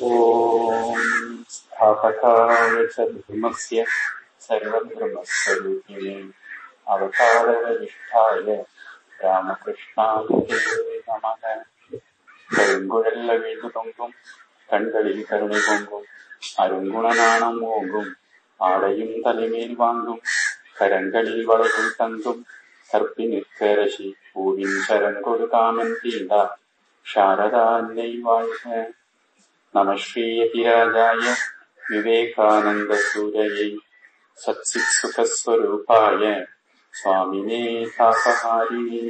ॐ स्थापकाय च धर्मस्य നമ കരിങ്കുഴല്ല വീതു തൊങ്കും കൺകളിൽ കരുണ പൊങ്കും അരുങ്കുണനാണം ഓങ്കും ആടയും തലമേൽ വാങ്കും കരങ്കളിൽ വളകൾ തങ്കും കർപ്പി പൂവിൻ ശരം കൊടുക്കാമൻ തീണ്ട ശാരദാന്നൈ വാഴ്ക நம ஸ்ரீயதிராஜாய விவேகானந்த சூரையை சச்சித் சுகஸ்வரூபாய சுவாமினே தாபஹாரிணே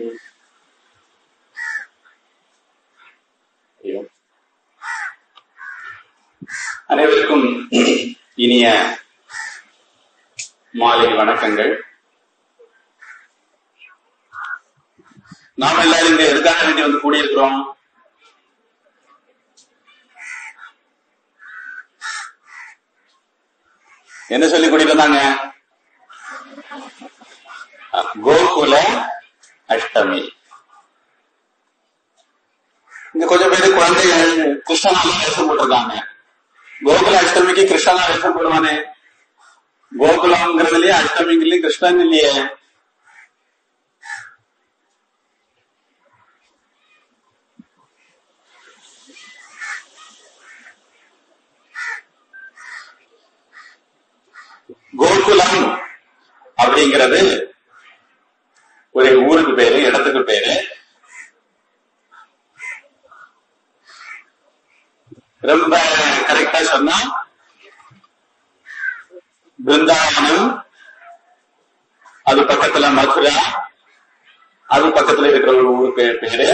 அனைவருக்கும் இனிய மாலை வணக்கங்கள். நாம் எல்லாரும் இங்க எதுக்காக வேண்டி வந்து கூடியிருக்கிறோம்? என்ன சொல்லி கூட்டிட்டு வந்தாங்க கோகுல அஷ்டமி. இங்க கொஞ்சம் பேரு குழந்தைகள் கிருஷ்ணனால வேஷம் போட்டிருக்காங்க. கோகுல அஷ்டமிக்கு கிருஷ்ணனா வேஷம் போடுவானே. கோகுலம்ங்கிறதுலயே அஷ்டமிங்கிறதுலயும் கிருஷ்ணன் இல்லையே. கோகுலம் அப்படிங்கிறது ஒரு ஊருக்கு பேரு இடத்துக்கு பேரு. ரொம்ப கரெக்டா சொன்னா பிருந்தாவனம் அது பக்கத்துல மதுரா அது பக்கத்துல இருக்கிற ஒரு ஊர் பேர் பேரு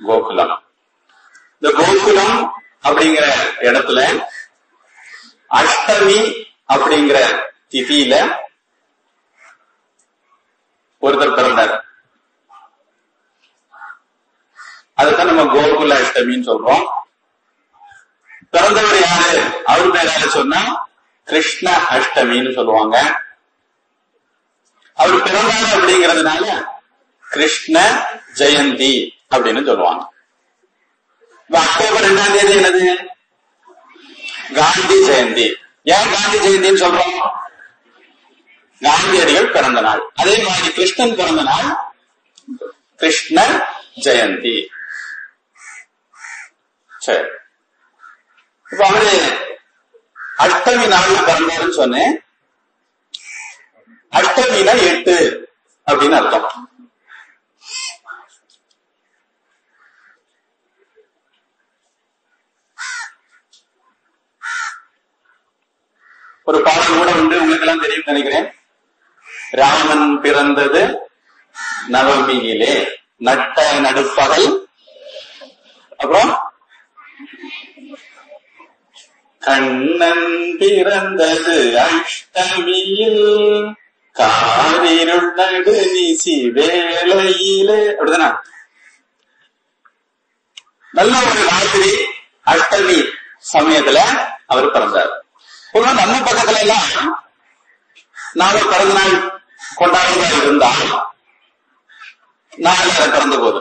கோகுலம். இந்த கோகுலம் அப்படிங்கிற இடத்துல அஷ்டமி அப்படிங்கிற திதியில ஒருத்தர் பிறந்தார். அதுதான் நம்ம கோகுல அஷ்டமின்னு சொல்றோம். பிறந்தவர் யாரு? அவர் பேர் யாரு சொன்னா கிருஷ்ண அஷ்டமின்னு சொல்லுவாங்க. அவர் பிறந்தார் அப்படிங்கிறதுனால கிருஷ்ண ஜெயந்தி அப்படின்னு சொல்லுவாங்க. அக்டோபர் ரெண்டாம் தேதி என்னது? காந்தி ஜெயந்தி. ஏன் காந்தி ஜெயந்தின்னு சொல்றோம்? காந்தியடிகள் பிறந்த நாள். அதே மாதிரி கிருஷ்ணன் பிறந்த நாள் கிருஷ்ண ஜெயந்தி. சரி. இப்ப அவரு அஷ்டமி நாள் பிறந்தாருன்னு சொன்னேன். அஷ்டமினா எட்டு அப்படின்னு அர்த்தம். ஒரு பாடல் கூட உண்டு உங்களுக்கு எல்லாம் தெரியும் நினைக்கிறேன். ராமன் பிறந்தது நவமியிலே. நட்ட நடுப்பகல். அப்புறம் கண்ணன் பிறந்தது அஷ்டமியில். காரிருள் நடு நிசி வேலையிலே அப்படிதானா? நல்ல ஒரு ராத்திரி அஷ்டமி சமயத்துல அவர் பிறந்தார். பொதுவா நம்ம பக்கத்துல எல்லாம் நாம பிறந்த நாள் கொண்டாடிதான் இருந்தா நாளை பிறந்த போது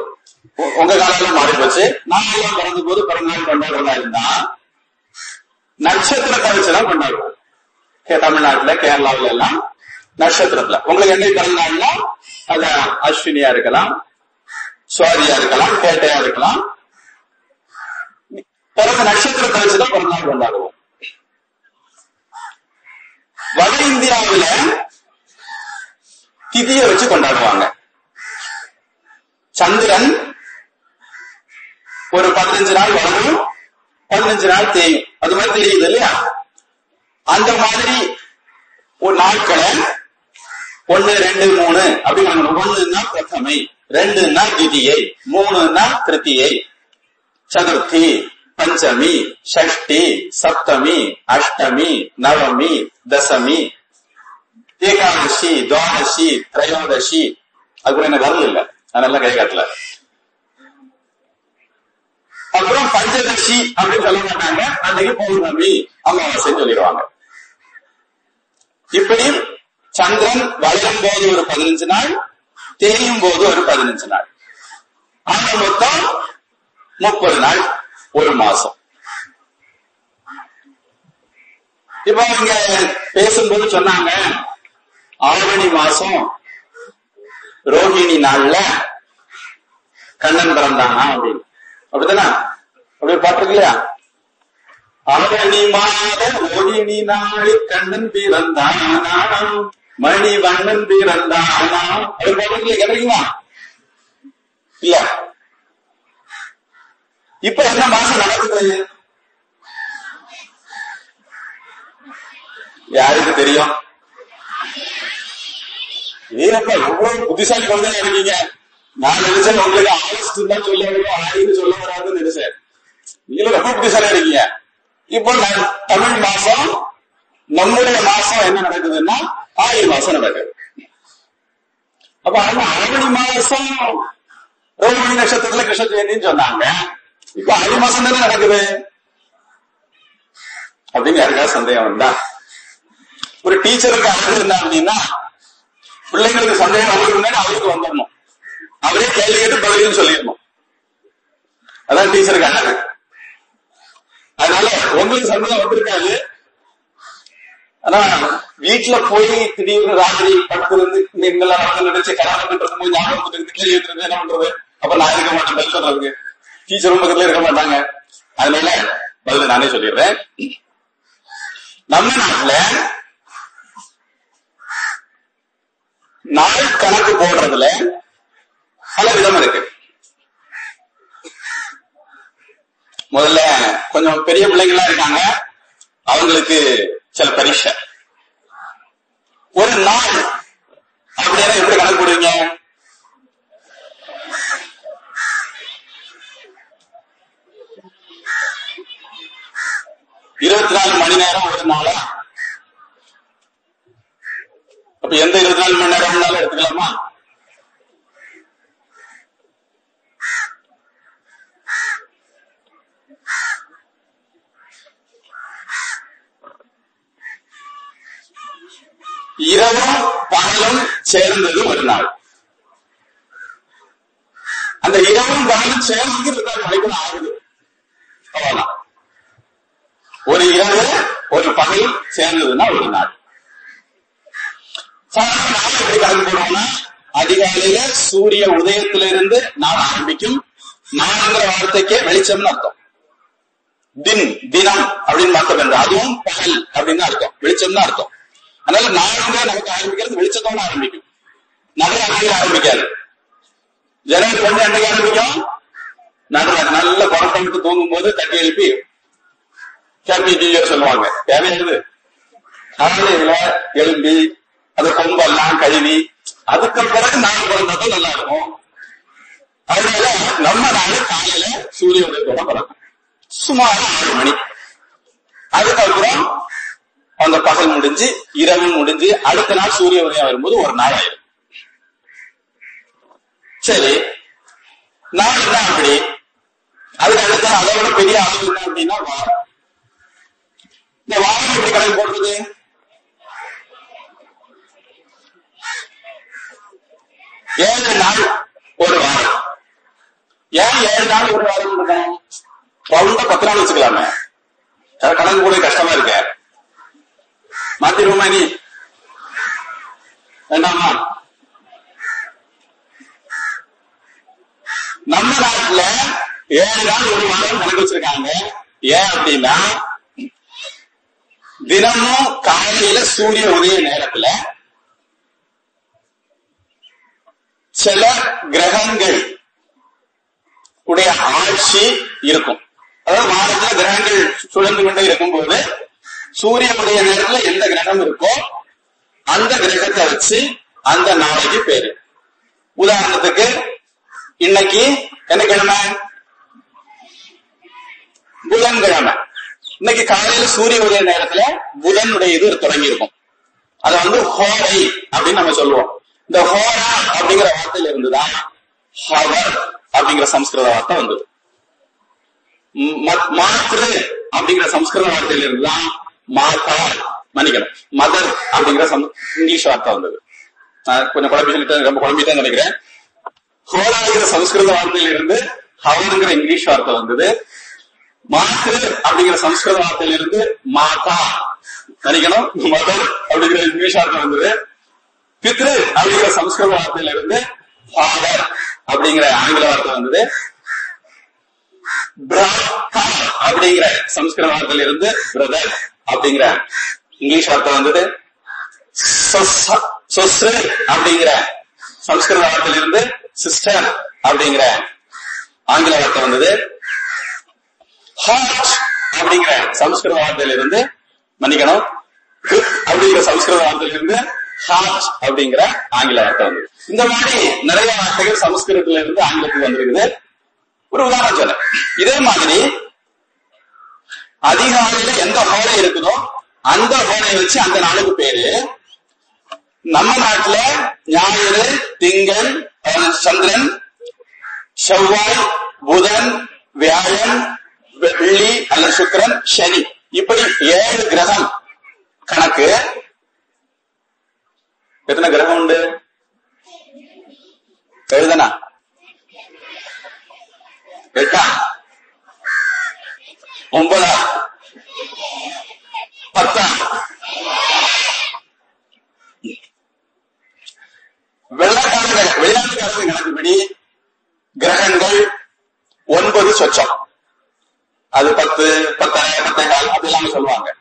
உங்க காலத்துல மாறி போச்சு. நாளெல்லாம் பிறந்த போது பிறந்தநாள் கொண்டாடுறதா இருந்தா நட்சத்திர கழிச்சுதான் கொண்டாடுவோம். தமிழ்நாட்டுல கேரளாவில எல்லாம் நட்சத்திரத்துல. உங்களுக்கு என்ன பிறந்தநாள்னா அது அஸ்வினியா இருக்கலாம் சுவாதியா இருக்கலாம் கேட்டையா இருக்கலாம். பிறந்த நட்சத்திரத்தை வச்சுதான் பிறந்தநாள் கொண்டாடுவோம். வட இந்தியாவுல திதிய வச்சு கொண்டாடுவாங்க. சந்திரன் ஒரு பதினஞ்சு நாள் வளரும் பதினஞ்சு நாள் தேயும். அது மாதிரி தெரியுது இல்லையா? அந்த மாதிரி ஒரு நாட்களை ஒன்னு ரெண்டு மூணு அப்படின்னு ஒண்ணுன்னா பிரதமை ரெண்டுன்னா திதியை மூணுன்னா திருத்தியை. சதுர்த்தி பஞ்சமி ஷஷ்டி சப்தமி அஷ்டமி நவமி தசமி ஏகாதசி துவாதசி திரையோதசி அது கூட எனக்கு வரல இல்ல. அதனால கை காட்டல. அப்புறம் பஞ்சதசி அப்படின்னு சொல்ல மாட்டாங்க. அன்னைக்கு பௌர்ணமி அமாவாசைன்னு சொல்லிடுவாங்க. இப்படி சந்திரன் வளரும் போது ஒரு பதினஞ்சு நாள் தேயும் போது ஒரு பதினஞ்சு நாள். ஆக மொத்தம் முப்பது நாள் ஒரு மாசம். இப்ப இங்க பேசும்போது சொன்னாங்க ஆவணி மாசம் ரோகிணி நாள்ல கண்ணன் பிறந்தானா. அப்படின்னு அப்படிதானா? அப்படி பாட்டுருக்கு இல்லையா ஆவணி மாத ரோஹிணி நாளில் கண்ணன் பிறந்தானா மணி வண்ணன் பிறந்தானா அப்படி பாட்டுருக்கு கேட்டீங்களா இல்ல. இப்ப என்ன மாசம் நடக்குது? யாருக்கு தெரியும்? ஏனப்பா எவ்வளவு புத்திசாலி குழந்தைங்க இருக்கீங்க. நான் நினைச்சேன் உங்களுக்கு ஆகஸ்ட் தான் சொல்ல வரும் ஆயிரம் சொல்ல வராதுன்னு நினைச்சேன். நீங்க ரொம்ப புத்திசாலியா இருக்கீங்க. இப்போ தமிழ் மாசம் நம்முடைய மாசம் என்ன நடக்குதுன்னா ஆயுள் மாசம் நடக்குது. அப்ப அந்த ஆவணி மாசம் ரோகிணி நட்சத்திரத்துல கிருஷ்ண ஜெயந்தின்னு சொன்னாங்க. இப்ப ஆடி மாசம் தானே நடக்குது? அப்படின்னு யாருக்காவது சந்தேகம் வந்தா ஒரு டீச்சருக்கு அழகு என்ன அப்படின்னா பிள்ளைங்களுக்கு சந்தேகம் அவருக்கு முன்னாடி அவருக்கு வந்துடணும். அவரே கேள்வி கேட்டு பதிலும் சொல்லிடணும். அதான் டீச்சருக்கு அழகு அதனால உங்களுக்கு சந்தேகம் வந்திருக்காது. ஆனா வீட்டுல போய் திடீர்னு ராத்திரி படுத்திருந்து நீங்களா வந்து நினைச்சு கல்யாணம் பண்றது போய் ஞாபகம் வந்துருக்கு கேள்வி என்ன பண்றது? அப்ப நான் இருக்க மாட்டேன் பதில் சொல்றதுக்கு. டீச்சரும் பக்கத்துல இருக்க மாட்டாங்க. அதனால பதில் நானே சொல்லிடுறேன். நம்ம நாட்டுல நாள் கணக்கு போடுறதுல பல விதம் இருக்கு. முதல்ல கொஞ்சம் பெரிய பிள்ளைங்களா இருக்காங்க. அவங்களுக்கு சில பரீட்சை ஒரு நாள் அப்படின்னா எப்படி கணக்கு போடுவீங்க? இருபத்தி நாலு மணி நேரம் ஒரு நாளா அப்ப எந்த இருபத்தி நாலு மணி நேரம்னாலும் எடுத்துக்கலாமா? இரவும் பகலும் சேர்ந்தது ஒரு நாள். அந்த இரவும் பகலும் சேர்ந்து இருபத்தி ஆகுது. அவ்வளவுதான். ஒரு இரவு ஒரு பகல் சேர்ந்ததுன்னா ஒரு நாள். போனோம்னா எப்படி அதிகாலையில சூரிய உதயத்திலிருந்து நாள் ஆரம்பிக்கும் நாளுங்கிற வார்த்தைக்கே வெளிச்சம்னு அர்த்தம். தின் தினம் அப்படின்னு அர்த்தம் என்று அதுவும் பகல் அப்படின்னு அர்த்தம். வெளிச்சம் தான் அர்த்தம். அதனால நாளுங்க நமக்கு ஆரம்பிக்கிறது வெளிச்சத்தோட ஆரம்பிக்கும். நல்ல அன்னைக்கு ஆரம்பிக்காது. ஜனவரி ஒன்று அன்றைக்கு ஆரம்பிக்கும். நடுற நல்ல குழப்பமிட்டு தூங்கும் போது தட்டி எழுப்பி கேபி சொல்லுவாங்க. தேவையானது காலையில எழும்பி அது கொம்பெல்லாம் கழுவி அதுக்கு பிறகு நாள் பிறந்தாதான் நல்லா இருக்கும். அதனால நம்ம நாள் காலையில சூரிய உதயத்தோட பிறக்கும் சுமார் ஆறு மணி. அதுக்கப்புறம் அந்த பகல் முடிஞ்சு இரவு முடிஞ்சு அடுத்த நாள் சூரிய உதயம் வரும்போது ஒரு நாள் ஆயிரும் சரி. நாள் என்ன அப்படி? அதுக்கு அடுத்த நாள் அதை விட பெரிய அளவு என்ன அப்படின்னா வாரம். இந்த வாரம் எப்படி கடன் போடுறது? ஏழு நாள் ஒரு வாரம். ஏன் ஏழு நாள் ஒரு வாரம் இருக்கணும் ரவுண்டா பத்து நாள் வச்சுக்கலாமே. கணக்கு போட கஷ்டமா இருக்க. மாத்திருவோமா நீ வேண்டாமா? நம்ம நாட்டுல ஏழு நாள் ஒரு வாரம் கணக்கு வச்சிருக்காங்க. ஏன் அப்படின்னா தினமும் காலையில சூரிய உதய நேரத்துல சில கிரகங்கள் உடைய ஆட்சி இருக்கும். அதாவது வாரத்துல கிரகங்கள் சுழந்து கொண்டே இருக்கும்போது சூரிய உதய நேரத்துல எந்த கிரகம் இருக்கோ அந்த கிரகத்தை வச்சு அந்த நாளைக்கு பேரு. உதாரணத்துக்கு இன்னைக்கு என்ன கிழமை புதன்கிழமை. இன்னைக்கு காலையில சூரிய உதய நேரத்துல புதனுடைய இது தொடங்கி இருக்கும் அத வந்து ஹோரை அப்படின்னு நம்ம சொல்லுவோம். இந்த ஹோரா அப்படிங்கிற வார்த்தையில இருந்துதான் ஹவர் அப்படிங்கிற சம்ஸ்கிருத வார்த்தை வந்தது. மாத்ரு அப்படிங்கிற சம்ஸ்கிருத வார்த்தையில இருந்துதான் மாதா மன்னிக்கணும். மதர் அப்படிங்கிற இங்கிலீஷ் வார்த்தை வந்தது. நான் கொஞ்சம் குழப்பி சொல்லிட்டேன் ரொம்ப குழம்பிட்டேன் நினைக்கிறேன். ஹோராங்கிற சம்ஸ்கிருத வார்த்தையில இருந்து ஹவருங்கிற இங்கிலீஷ் வார்த்தை வந்தது. மாத்ரு அப்படிங்கிற சம்ஸ்கிருத வார்த்தையில இருந்து மாதா நினைக்கணும் மதர் அப்படிங்கிற இங்கிலீஷ் வார்த்தை வந்தது. பித்ரு அப்படிங்கிற சமஸ்கிருத வார்த்தையில இருந்து ஃபாதர் அப்படிங்கிற ஆங்கில வார்த்தை வந்தது. அப்படிங்கிற சமஸ்கிருத வார்த்தையில இருந்து பிரதர் அப்படிங்கிற இங்கிலீஷ் வார்த்தை வந்தது. சொஸ்ரு அப்படிங்கிற சமஸ்கிருத வார்த்தையில இருந்து சிஸ்டர் அப்படிங்கிற ஆங்கில வார்த்தை வந்தது. ஹார்ட் அப்படிங்கிற சமஸ்கிருத வார்த்தையில இருந்து மன்னிக்கணும். அப்படிங்கிற சமஸ்கிருத வார்த்தையில இருந்து ஹார்ட் அப்படிங்கிற ஆங்கில வார்த்தை வந்து. இந்த மாதிரி நிறைய வார்த்தைகள் சமஸ்கிருதத்துல இருந்து ஆங்கிலத்துக்கு வந்திருக்குது. ஒரு உதாரணம் சொல்ல இதே மாதிரி அதிகாலையில எந்த ஹோலை இருக்குதோ அந்த ஹோலை வச்சு அந்த நாளுக்கு பேரு நம்ம நாட்டுல ஞாயிறு திங்கள் சந்திரன் செவ்வாய் புதன் வியாழன் வெள்ளி அல்லது சுக்கிரன் சனி. இப்படி ஏழு கிரகம் கணக்கு எத்தனை கிரகம் உண்டு? எழுதனா? எட்டா? ஒன்பதா? பத்தா? வெள்ளக்காரங்க வெளிநாட்டுக்காரங்க கணக்குப்படி கிரகங்கள் ஒன்பது சொச்சம். அது பத்து பத்தரை பத்தாயிரம் கால் அப்படி சொல்லுவாங்க.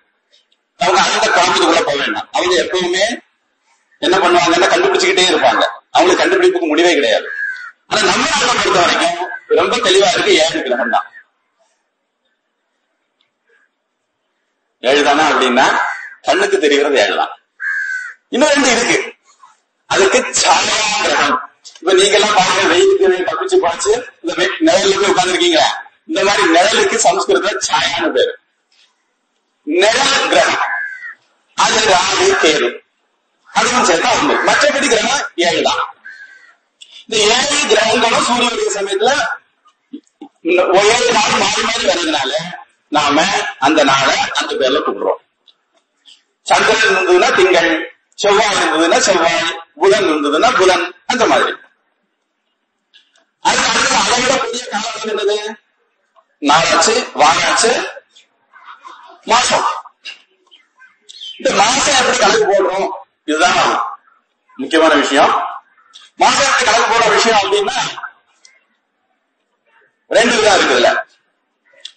அவங்க அந்த காலத்துக்குள்ள போக வேண்டாம். அவங்க எப்பவுமே என்ன பண்ணுவாங்கன்னா கண்டுபிடிச்சுக்கிட்டே இருப்பாங்க. அவங்களுக்கு கண்டுபிடிப்புக்கு முடிவே கிடையாது. ஆனா நம்ம நாட்டை பொறுத்த வரைக்கும் ரொம்ப தெளிவா இருக்கு ஏழு கிரகம் தான் ஏழு தானா அப்படின்னா கண்ணுக்கு தெரிகிறது ஏழு தான் இன்னும் ரெண்டு இருக்கு. அதுக்கு சாயா கிரகம் இப்ப நீங்க எல்லாம் பாருங்க வெயிலுக்கு தப்பிச்சு பாச்சு. இந்த வெ- நிழல்ல போய் உட்கார்ந்துருக்கீங்க இந்த மாதிரி நிழலுக்கு சம்ஸ்கிருதத்துல சாயான்னு பேரு. நிழல் கிரகம். அது ராகு கேது. அதுவும் சேர்த்தா ஒண்ணு மற்றபடி கிரகம் ஏழு தான் இந்த ஏழு கிரகங்களும் சூரிய உதய சமயத்துல இந்த ஏழு நாள் மாறி மாறி வர்றதுனால நாம அந்த நாளை அந்த பேர்ல கூப்பிடுறோம். சந்திரன் இருந்ததுன்னா திங்கள் செவ்வாய் இருந்ததுன்னா செவ்வாய் புதன் இருந்ததுன்னா புதன் அந்த மாதிரி. அதுக்கு அடுத்து அதை பெரிய காலம் என்னது? நாளாச்சு வாராச்சு மாசம். இந்த மாசம் எப்படி கணக்கு போடுறோம்? இதுதான் முக்கியமான விஷயம். மாசம் கணக்கு போற விஷயம் அப்படின்னா ரெண்டு விதம் இருக்குதுல்ல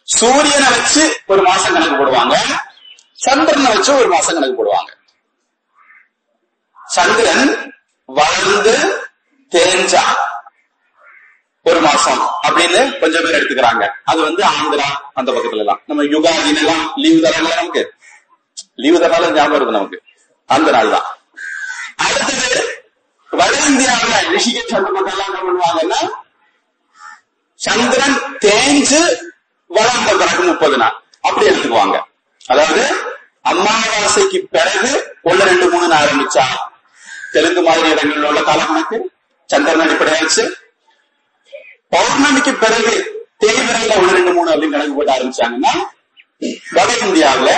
சூரியனை வச்சு ஒரு மாசம் கணக்கு போடுவாங்க. சந்திரனை வச்சு ஒரு மாசம் கணக்கு போடுவாங்க. சந்திரன் வளர்ந்து தேஞ்சா ஒரு மாசம் அப்படின்னு கொஞ்சம் பேர் எடுத்துக்கிறாங்க. அது வந்து ஆந்திரா அந்த பக்கத்துல எல்லாம் நம்ம யுகாதின் எல்லாம் லீவு தராங்க நமக்கு? லீவு தரால ஞாபகம் இருக்கு நமக்கு? அந்த நாள் தான். அடுத்தது வட இந்தியாவுல ரிஷிகேஷ் அந்த பக்கம் எல்லாம் என்ன பண்ணுவாங்கன்னா சந்திரன் தேஞ்சு வளர்ந்த பிறகு முப்பது நாள். அப்படி எடுத்துக்குவாங்க. அதாவது அமாவாசைக்கு பிறகு ஒன்னு ரெண்டு மூணு ஆரம்பிச்சா தெலுங்கு மாதிரி இடங்களில் உள்ள காலக்கணக்கு சந்திரன் அடிப்படையா வச்சு பௌர்ணமிக்கு பிறகு தேய்பிரையில ஒன்னு ரெண்டு மூணு அப்படின்னு கணக்கு போட்டு ஆரம்பிச்சாங்கன்னா வட இந்தியாவுல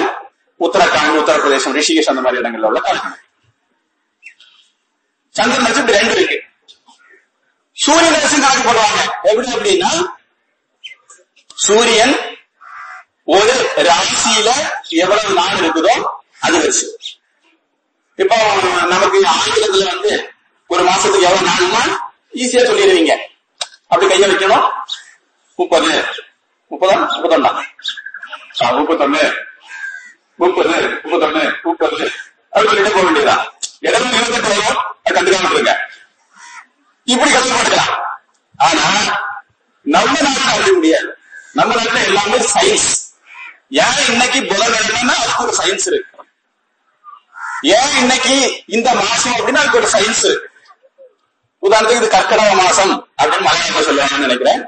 உத்தரகாண்ட் உத்தரப்பிரதேசம் ரிஷிகேஷ் அந்த மாதிரி இடங்கள்ல உள்ள காலக்கணக்கு சந்திரன் வச்சு இப்படி ரெண்டு இருக்கு. சூரியன் வச்சு கணக்கு போடுவாங்க? எப்படி அப்படின்னா சூரியன் ஒரு ராசியில எவ்வளவு நாள் இருக்குதோ அது வச்சு. இப்போ நமக்கு ஆங்கிலத்துல வந்து ஒரு மாசத்துக்கு எவ்வளவு நாள்னா ஈஸியா சொல்லிடுவீங்க. அப்படி கைய வைக்கணும். முப்பது. முப்பதா? முப்பத்தொண்டா முப்பத்தொன்னு. முப்பது முப்பத்தொன்னு முப்பது. அது சொல்லிட்டு போக வேண்டியதா இடத்துல இருபத்தெட்டு வரும் அது கண்டுக்காம இருங்க. இப்படி கணக்கு போட்டுக்கலாம். ஆனா நம்ம நாட்டுல அப்படி முடியாது. நம்ம நாட்டுல எல்லாமே சயின்ஸ் ஏன் இன்னைக்கு புதன்கிழமைன்னா அதுக்கு ஒரு சயின்ஸ் இருக்கு. ஏன் இன்னைக்கு இந்த மாசம் அப்படின்னா அதுக்கு ஒரு சயின்ஸ் இருக்கு. உதாரணத்துக்கு இது கர்க்கடக மாசம் அப்படின்னு மலையாளத்துல சொல்லுவாங்கன்னு நினைக்கிறேன்.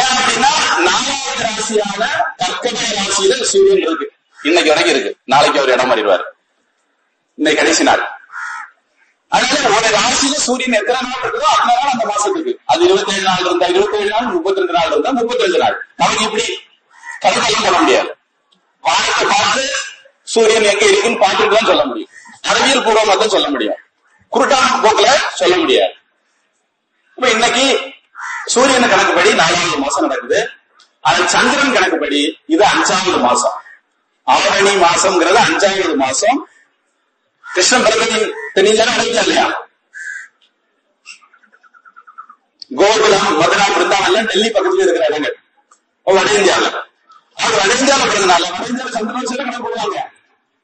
ஏன் அப்படின்னா நாலாவது ராசியான கர்க்கடக ராசியில சூரியன் இருக்கு. இன்னைக்கு வரைக்கும் இருக்கு. நாளைக்கு அவர் இடம் மாறிடுவார். இன்னைக்கு கடைசி நாள். அதனால ஒரு ராசியில சூரியன் எத்தனை நாள் இருக்குதோ அத்தனை நாள் அந்த மாசத்துக்கு அது இருபத்தி ஏழு நாள் இருந்தா இருபத்தி ஏழு நாள் முப்பத்தி ரெண்டு நாள் இருந்தா முப்பத்தி நாள். நமக்கு இப்படி கணக்கெல்லாம் சொல்ல முடியாது. வானத்தை பார்த்து சூரியன் எங்க இருக்குன்னு பார்த்துட்டு தான் சொல்ல முடியும். அறிவியல் பூர்வமா தான் சொல்ல முடியும். குருட்டான போக்குல சொல்ல முடியாது. இப்ப இன்னைக்கு சூரியன் கணக்குப்படி நாலாவது மாசம் நடக்குது. ஆனா சந்திரன் கணக்குப்படி இது அஞ்சாவது மாசம். ஆவணி மாசம்ங்கிறது அஞ்சாவது மாசம். கிருஷ்ண பிறகு தெரியல அடைஞ்சா இல்லையா? கோகுலம் மதுரா பிருந்தாவன்ல டெல்லி பக்கத்துல இருக்கிற இடங்கள். வட இந்தியாவில். அது வட இந்தியாவில் பிறந்தனால வட இந்தியாவில் சந்திரன் வச்சு கணக்கு போடுவாங்க.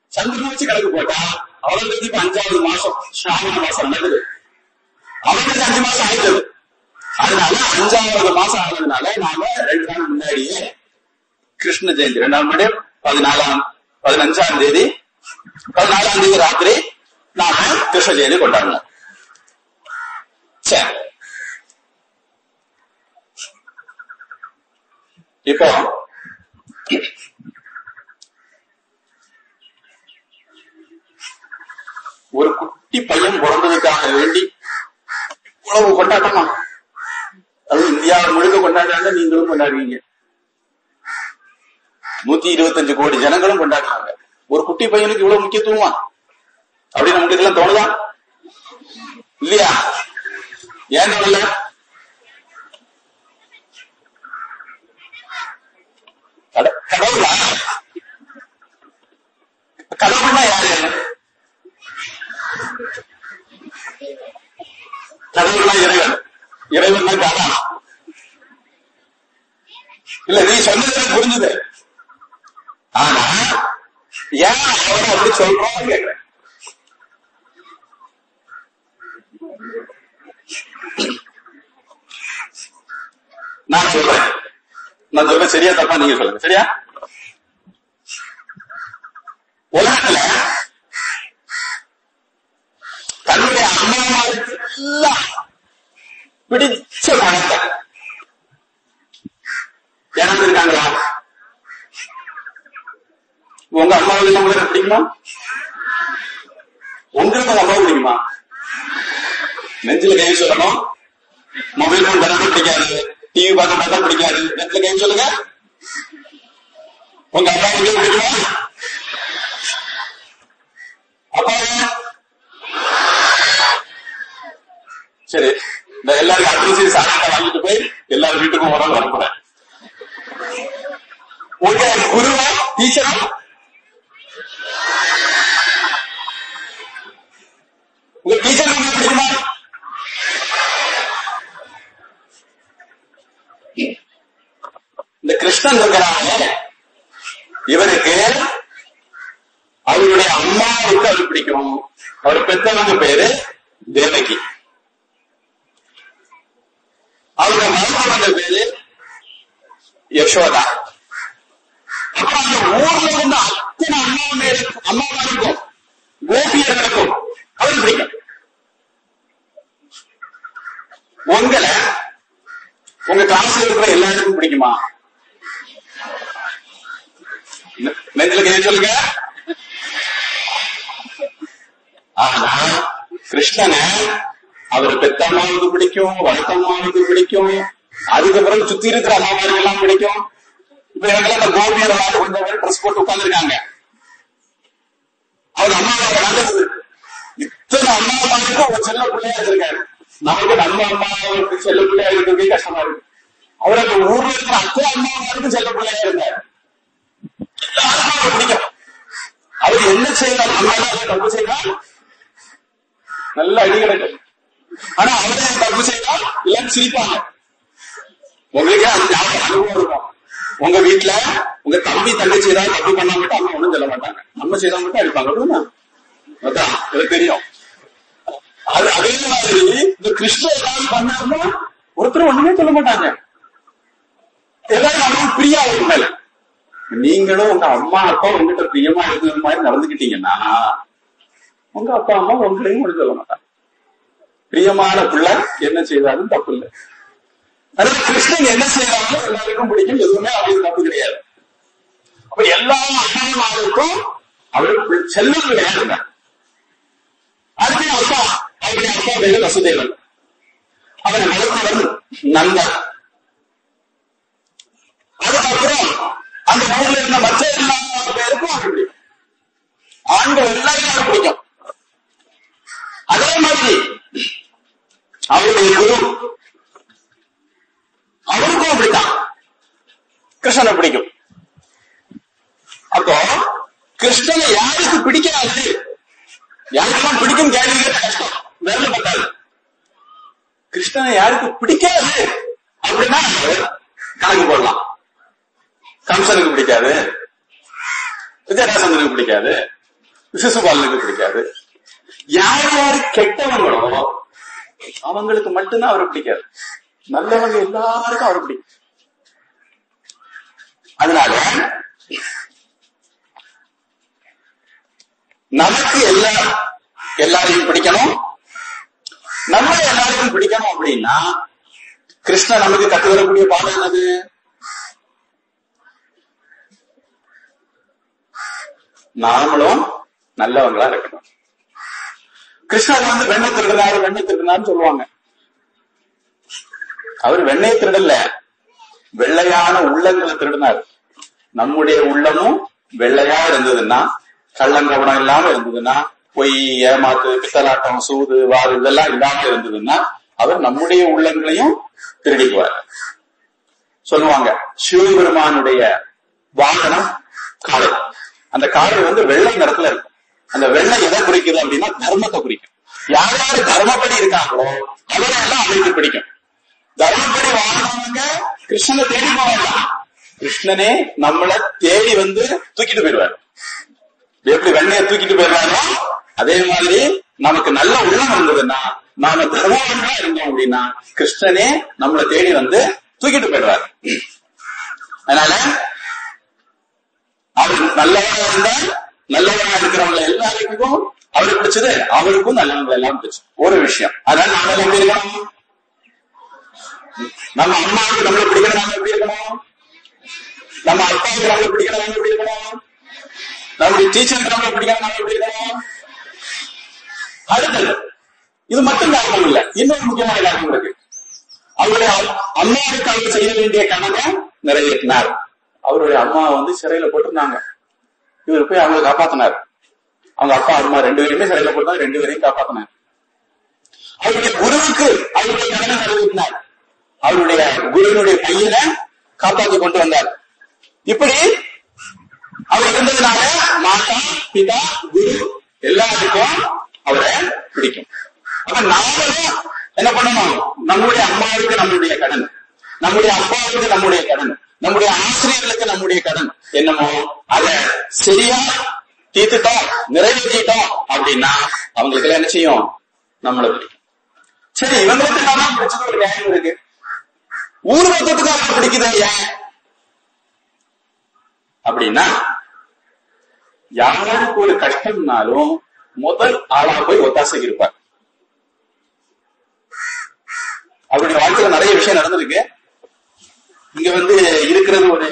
சந்திரன் வச்சு கணக்கு போட்டா அவர்களுக்கு இப்ப அஞ்சாவது மாசம் ஸ்ராவண மாசம் நடக்குது. அவங்களுக்கு அஞ்சு மாசம் ஆயிடுது. அதனால அஞ்சாவது மாசம் ஆனதுனால நாம ரெண்டு நாள் முன்னாடியே கிருஷ்ண ஜெயந்தி. ரெண்டு நாள் முன்னாடி பதினாலாம் பதினஞ்சாம் தேதி பதினாலாம் தேதி ராத்திரி நாம கிருஷ்ண ஜெயந்தி கொண்டாடணும். சரி இப்போ ஒரு குட்டி பையன் பிறந்ததுக்காக வேண்டி உழவு கொண்டாட்டமா அது இந்தியா முழுக்க கொண்டாடுறாங்க நீங்களும் கொண்டாடுவீங்க. நூத்தி இருபத்தஞ்சு கோடி ஜனங்களும் கொண்டாடுறாங்க. ஒரு குட்டி பையனுக்கு இவ்வளவு முக்கியத்துவமா? அப்படி நமக்கு இதெல்லாம் தோணுதா? இல்லையா? ஏன் தோணல? கடவுளா? கடவுள்னா யாரு? கடவுள்னா இறைவன். இறைவன் தான் காடா இல்ல நீ சொன்னது புரிஞ்சுது. ஆனா ஏன் அவரை அப்படி சொல்றோம் கேக்குறேன். நான் சொல்றேன். நான் சொல்றேன் சரியா தப்பா நீங்க சொல்லுங்க. சரியா? உலகத்துல தன்னுடைய அம்மாவுக்கு எல்லாம் பிடிச்ச பணத்தை இறந்துருக்காங்களா? இருக்காங்களா உங்க அம்மாவுக்கு உங்களுக்கு பிடிக்குமா? உங்களுக்கு உங்க அம்மாவுக்கு பிடிக்குமா? நெஞ்சில கை சொல்லணும். மொபைல் போன் தரப்ப பிடிக்காது. டிவி பார்க்க பார்த்தா பிடிக்காது. நெஞ்சில கை சொல்லுங்க. உங்க அம்மா பிடிக்குமா அப்பா சரி இந்த எல்லாருக்கும் அட்ரஸ் சாதத்தை வாங்கிட்டு போய் எல்லாரும் வீட்டுக்கும் உரம் வரப்போறேன் உங்க குருவா டீச்சரா உங்க டீச்சர் உங்களுக்கு பிடிக்குமா இந்த கிருஷ்ணன் இருக்கிறாங்க இவருக்கு அவருடைய அம்மாவுக்கு அவர் பிடிக்கும் அவர் பெற்றவங்க பேரு தேவகி அவருடைய மருமகங்க பேரு யசோதா அப்புறம் அந்த ஊர்ல இருந்த அத்தனை அம்மா அம்மாவாருக்கும் கோபியர்களுக்கும் அவர் பிடிக்கும் உங்களை உங்க கிளாஸ்ல இருக்கிற எல்லாருக்கும் பிடிக்குமா? நெஞ்சில கை சொல்லுங்க ஆனா கிருஷ்ணனை அவர் பெத்தம்மாவுக்கு பிடிக்கும் வளர்த்த பிடிக்கும் அதுக்கப்புறம் சுத்தி இருக்கிற அம்மாவுக்கு எல்லாம் பிடிக்கும். இப்ப எனக்கு அந்த கோபியர் விளையாட்டு ட்ரெஸ் போட்டு உட்கார்ந்துருக்காங்க. அவர் அம்மாவை விளையாடுறது இத்தனை அம்மாவுக்கு ஒரு செல்ல பிள்ளையா இருக்காரு நமக்கு நம்ம அம்மாவுக்கு செல்ல பிள்ளையா இருக்கிறதே கஷ்டமா இருக்கு. அவர் அந்த ஊர்ல இருக்கிற அத்தனை அம்மாவுக்கு செல்ல பிள்ளையா இருந்தார். பிடிக்கும் அவர் என்ன செய்தார் அம்மா தப்பு செய்யலாம் நல்ல அடி கிடைக்கும். ஆனா அவரே தப்பு செய்தா எல்லாரும் சிரிப்பாங்க. உங்களுக்கு அந்த ஞாபகம் அனுபவம் இருக்கும் உங்க வீட்டுல உங்க தம்பி தங்கச்சி ஏதாவது தப்பு பண்ணா மட்டும் அம்மா ஒண்ணும் சொல்ல மாட்டாங்க. நம்ம செய்தா மட்டும் அடிப்பாங்க. அதான் எனக்கு தெரியும். அது அதே மாதிரி இந்த கிருஷ்ண ஏதாவது பண்ணாருன்னா ஒருத்தர் ஒண்ணுமே சொல்ல மாட்டாங்க. எல்லாரும் நமக்கு பிரியா மேல நீங்களும் உங்க அம்மா அப்பா உங்ககிட்ட பிரியமா இருக்கிற மாதிரி நடந்துக்கிட்டீங்கன்னா உங்க அப்பா அம்மா உங்களையும் ஒண்ணு சொல்ல மாட்டாங்க. பிரியமான பிள்ளை என்ன செய்தாலும் தப்பு இல்லை. அதாவது கிருஷ்ணன் என்ன செய்யறாங்களோ எல்லாருக்கும் பிடிக்கும் எதுவுமே அவருக்கு தப்பு கிடையாது. அப்ப எல்லா அண்ணனுக்கும் அவருக்கு செல்லும் கிடையாது அதுக்கு அப்பா அவருடைய வசுதேவன் அவன் வளர்த்தவன் நந்தன் அதுக்கப்புறம் அந்த ஊர்ல இருந்த மற்ற எல்லா பேருக்கும் அவருக்கு பிடிக்கும். ஆண்கள் பிடிக்கும். அதே மாதிரி அவருடைய குரு அவருக்கும் அப்படித்தான் கிருஷ்ணனை பிடிக்கும். அப்போ கிருஷ்ணனை யாருக்கு பிடிக்காது? யாருக்கெல்லாம் பிடிக்கும் கேள்வி கேட்ட கஷ்டம். விரல கிருஷ்ணனை யாருக்கு பிடிக்காது? அப்படின்னா கணக்கு போடலாம். கம்சனுக்கு பிடிக்காது. விஜயராசந்தனுக்கு பிடிக்காது. சிசுபாலனுக்கு பிடிக்காது. யார் யார் கெட்டவங்களோ அவங்களுக்கு மட்டும்தான் அவரை பிடிக்காது. நல்லவங்க எல்லாருக்கும் அவரை பிடிக்கும். அதனால நமக்கு எல்லா எல்லாரையும் பிடிக்கணும். நம்ம எல்லாருக்கும் பிடிக்கணும் அப்படின்னா கிருஷ்ணன் நமக்கு கத்து வரக்கூடிய பாடம் என்னது? நாமளும் நல்லவங்களா இருக்கணும். கிருஷ்ணர் வந்து வெண்ணை திருடினாரு வெண்ணெய் திருடினாருன்னு சொல்லுவாங்க. அவர் வெண்ணை திருடல. வெள்ளையான உள்ளங்களை திருடினார். நம்முடைய உள்ளமும் வெள்ளையா இருந்ததுன்னா கள்ளங்கவனம் இல்லாம இருந்ததுன்னா பொய் ஏமாத்து பித்தலாட்டம் சூது வாது இதெல்லாம் இல்லாம இருந்ததுன்னா அவர் நம்முடைய உள்ளங்களையும் திருடிக்குவார். சொல்லுவாங்க சிவபெருமானுடைய வாகனம் காளை அந்த காளை வந்து வெள்ளை நிறத்துல இருக்கும். அந்த வெள்ளை எதை குறிக்குது அப்படின்னா தர்மத்தை குறிக்கும். யார் யாரு தர்மப்படி இருக்காங்களோ அவரெல்லாம் அவருக்கு பிடிக்கும். தர்மப்படி வாழ்ந்தவங்க கிருஷ்ணனை தேடி போவாங்க. கிருஷ்ணனே நம்மளை தேடி வந்து தூக்கிட்டு போயிடுவாரு. எப்படி வெண்ணைய தூக்கிட்டு போயிடுறாரோ அதே மாதிரி நமக்கு நல்ல உள்ளம் இருந்ததுன்னா நாம தர்மவனா இருந்தோம் அப்படின்னா கிருஷ்ணனே நம்மளை தேடி வந்து தூக்கிட்டு போயிடுவாரு அதனால அவர் நல்லவனா இருந்தா நல்லவனா இருக்கிறவங்க எல்லாருக்கும் அவருக்கு பிடிச்சது அவருக்கும் நல்லவங்க எல்லாம் பிடிச்சது. ஒரு விஷயம். அதனால நாம எப்படி இருக்கணும்? நம்ம அம்மாவுக்கு நம்மளை பிடிக்கிற நாம எப்படி இருக்கணும்? நம்ம அப்பாவுக்கு நம்மளை பிடிக்கிற நாம எப்படி இருக்கணும்? நம்முடைய டீச்சருக்கு நம்மளை பிடிக்கிற நாம எப்படி இருக்கணும்? அடுத்தது இது மட்டும் காரணம் இல்ல. இன்னொரு முக்கியமான காரணம் இருக்கு. அவருடைய அம்மாவுக்காக செய்ய வேண்டிய கணக்கை நிறைவேற்றினார். அவருடைய அம்மா வந்து சிறையில போட்டிருந்தாங்க. இவர் போய் அவங்களை காப்பாத்தினார். அவங்க அப்பா அம்மா ரெண்டு பேருமே சிறையில போட்டு ரெண்டு பேரையும் காப்பாத்தினார். அவருடைய குருவுக்கு அவருடைய கடனை நிறைவேற்றினார். அவருடைய குருவினுடைய பையனை காப்பாத்தி கொண்டு வந்தார். இப்படி அவர் இருந்ததுனால மாதா பிதா குரு எல்லாருக்கும் அவரை பிடிக்கும். அப்ப நாமளும் என்ன பண்ணணும்? நம்முடைய அம்மாவுக்கு நம்முடைய கடன். நம்முடைய அப்பாவுக்கு நம்முடைய கடன். நம்முடைய ஆசிரியர்களுக்கு நம்முடைய கடன். என்னமோ அத சரியா தீர்த்துட்டோம் நிறைவேற்றிட்டோம் அப்படின்னா அவங்களுக்கு எல்லாம் என்ன செய்யும்? நம்மளை பிடிக்கும். சரி இவங்களுக்கு தான் பிடிச்சது? ஒரு நியாயம் இருக்கு. ஊர் மொத்தத்துக்கு அவங்க பிடிக்குது ஏன்? அப்படின்னா யாருக்கு ஒரு கஷ்டம்னாலும் முதல் ஆளா போய் ஒத்தாசைக்கு இருப்பார். அவருடைய வாழ்க்கையில நிறைய விஷயம் நடந்திருக்கு. இங்க வந்து இருக்கிறது ஒரு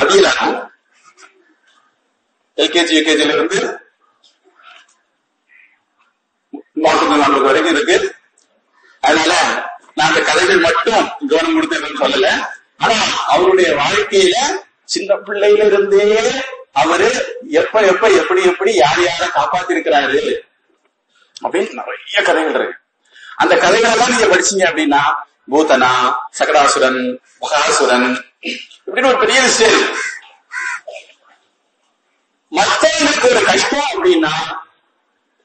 அவியலாகும் எல்கேஜி யூகேஜில இருந்து நாற்பது நான்கு வரைக்கும் இருக்கு. அதனால நான் அந்த கதைகள் மட்டும் கவனம் கொடுத்தேன் சொல்லல. ஆனா அவருடைய வாழ்க்கையில சின்ன பிள்ளையில இருந்தே அவரு எப்ப எப்ப எப்படி எப்படி யார் யார காப்பாத்திருக்கிறாரு அப்படின்னு நிறைய கதைகள் இருக்கு. அந்த கதைகள் எல்லாம் நீங்க படிச்சீங்க அப்படின்னா பூதனா சகடாசுரன் மகாசுரன் இப்படின்னு ஒரு பெரிய விஷயம் மத்தவங்களுக்கு ஒரு கஷ்டம் அப்படின்னா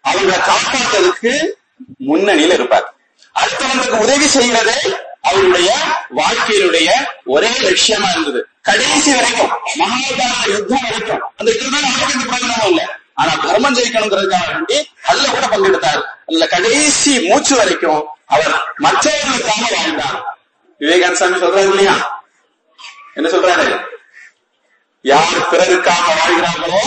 அவங்க காப்பாற்றுறதுக்கு முன்னணியில இருப்பார். அடுத்தவங்களுக்கு உதவி செய்யறதே அவருடைய வாழ்க்கையினுடைய ஒரே லட்சியமா இருந்தது. கடைசி வரைக்கும் மகாபாரத யுத்தம் வரைக்கும். அந்த யுத்தம் அவருக்கு எந்த பிரயோஜனமும் இல்லை ஆனா தர்மம் ஜெயிக்கணுங்கிறதுக்காக வேண்டி அல்ல கூட பங்கெடுத்தார். அல்ல கடைசி மூச்சு வரைக்கும் அவர் மற்றவர்களுக்காக வாழ்ந்தார். விவேகானந்த சாமி சொல்றாரு இல்லையா? என்ன சொல்றாரு? யார் பிறருக்காக வாழ்கிறார்களோ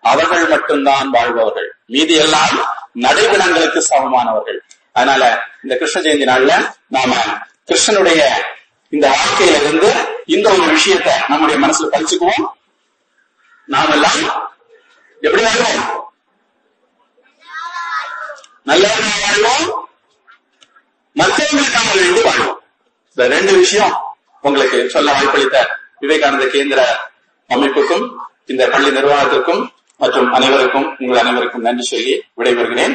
அவர்கள் மட்டும்தான் வாழ்பவர்கள். மீதி எல்லாம் நடைபெணங்களுக்கு சமமானவர்கள். அதனால இந்த கிருஷ்ண ஜெயந்தி நாள்ல நாம கிருஷ்ணனுடைய இந்த வாழ்க்கையில இருந்து இந்த ஒரு விஷயத்தை நம்முடைய மனசுல பதிச்சுக்குவோம் நாம் எல்லாம் எப்படி வாழ்வோம்? நல்லவர்களாக வாழ்வோம். மற்றவர்களுக்காக வேண்டி வாழ்வோம். இந்த ரெண்டு விஷயம் உங்களுக்கு சொல்ல வாய்ப்பளித்த விவேகானந்த கேந்திர அமைப்புக்கும் இந்த பள்ளி நிர்வாகத்திற்கும் மற்றும் அனைவருக்கும் உங்கள் அனைவருக்கும் நன்றி சொல்லி விடைபெறுகிறேன்.